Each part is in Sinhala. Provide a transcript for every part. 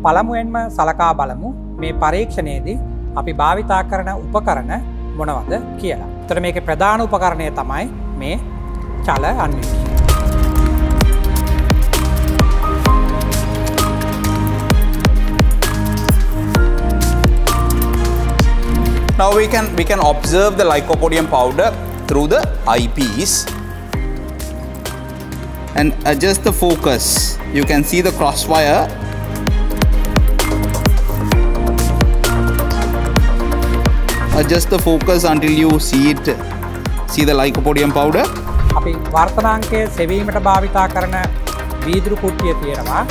අපි පළමුුවෙන්ම සලකා බලමු මේ පරීක්ෂණයේදී අපි භාවිතා කරන උපකරණ මොනවද කියලා. තර මේක ප්‍රධාන උපකරණය තමයි මේ චල අන්විෂ. Now we can we can observe the lycopodium powder through the eyepiece and adjust the focus. You can see the crosswire. Adjust the focus until you see it see the lycopodium powder. අපි වර්තනාංකය සෙවීමට භාවිතා කරන වීදුරු කුට්ටිය තියෙනවා.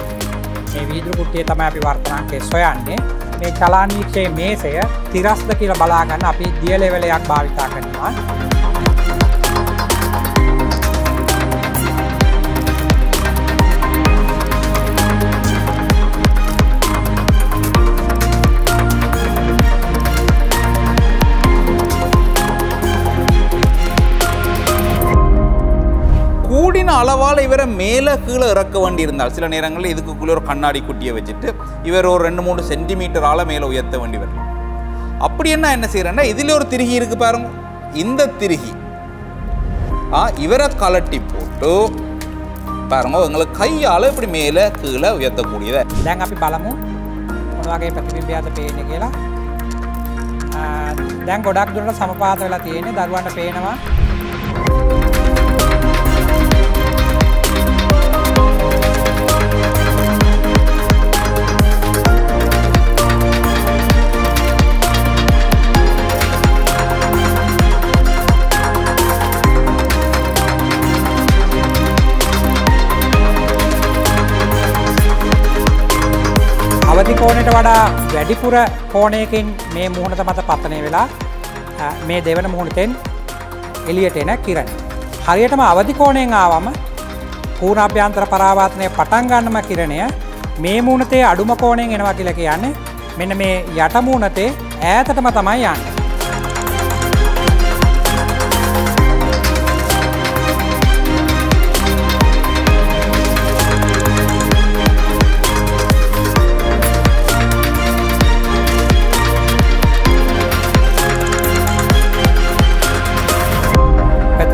මේ වීදුරු කුට්ටිය තමයි අපි වර්තනාංකය සොයන්නේ. මේ චලානීක්ෂයේ මේසය තිරස්ද කියලා බලාගන්න අපි දියලෙවලයක් භාවිතා කරනවා. அளவால் இவரை மேலே கீழே இறக்க வேண்டி இருந்தால் சில நேரங்களில் இதுக்குள்ளே ஒரு கண்ணாடி குட்டியை வச்சுட்டு இவர் ஒரு ரெண்டு மூணு சென்டிமீட்டரால் மேலே உயர்த்த வேண்டி வரும் அப்படி என்ன என்ன செய்யறேன்னா இதில் ஒரு திருகி இருக்கு பாருங்க இந்த திருகி ஆ இவரை கலட்டி போட்டு பாருங்க உங்களுக்கு கையால் இப்படி மேலே கீழே உயர்த்தக்கூடியதை දැන් අපි බලමු මොනවගේ ප්‍රතිබිම්බයද පේන කියලා ආ, දැන් ගොඩක් දුරට සමපාත වෙලා තියෙන්නේ දරුවන්ට පේනවා අවධි කෝණයට වඩා වැඩිපුර කෝණයකින් මේ මුහුණත මත පත්තනය වෙලා අ, මේ දෙවන මුහුණතෙන් එලියට එන කිරණ. හරියටම අවධි කෝණයෙන් ආවම පූර්ණභ්‍යන්තර පරාවාතනය පටන්ගන්නම කිරණය මේ මූුණතේ අඩුම කෝණයෙන් එනවා කියල කියන්නේ මෙන්න මේ යටමූුණතේ ඈතටම තමයි යන්න.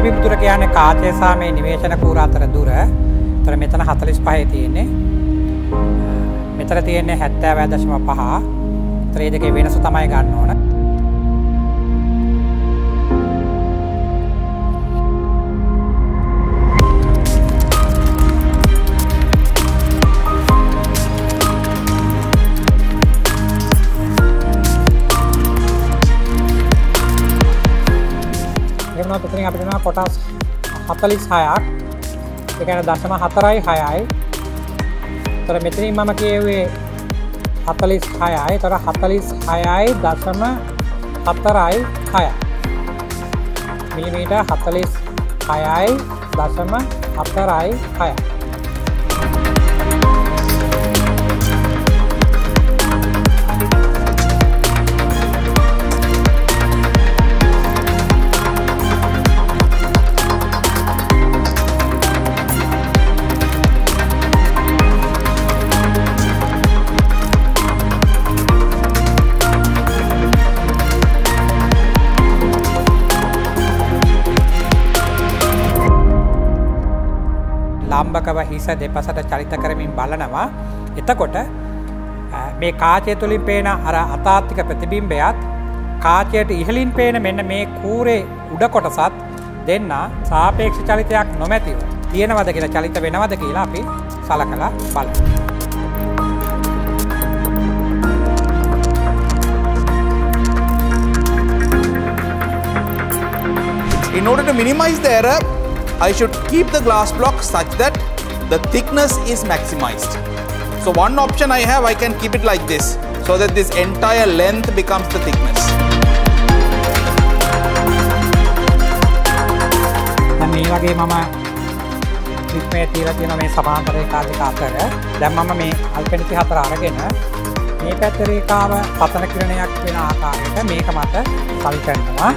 ප්‍රතිබිම්තුර කියන්නේ කාචයසා මේ නිවේශන කූර අතර දුර. තර මෙතන හතලිස් පහය තියෙන්නේ. මෙතර තියෙන්නේ හැත්තෑ වැදශම පහ. ත්‍රේ දෙක වෙනසු තමයි ගන්න ඕන. එමනත් එතනින් අපිට දෙනවා කොටස් 46ක් ඒ කියන්නේ දශම 4යි 6යි. ତර මෙතනින් මම කියුවේ 46යි. තර 46යි දශම 4යි 6යි. මිලිමීටර් 46යි දශම 4යි 6යි. ලාම්බකව හිස දෙපසට චරිත කරමින් බලනවා එතකොට අ, මේ කාචය තුළින් පේන අර අතාත්තික ප්‍රතිබිම්බයත් කාචයට ඉහලින් පේන මෙන්න මේ කූරේ උඩ කොටසත් දෙන්න සාපේක්ෂ චලිතයක් නොමැතිව තියෙනවද කියලා චලිත වෙනවද කියලා අපි සලකලා බල. In order to minimize the error, I should keep the glass block such that the thickness is maximized. So one option I have, I can keep it like this so that this entire length becomes the thickness. දැන් මේ වගේ මම ක්‍රිස්මේ තියලා තියෙන මේ සමාන්තර රේඛා දෙක අතර දැන් මම මේ අල්පෙනිති හතර අරගෙන මේ පැත්ත රේඛාව පතන කිරණයක් වෙන ආකාරයට මේක මත සල් කරනවා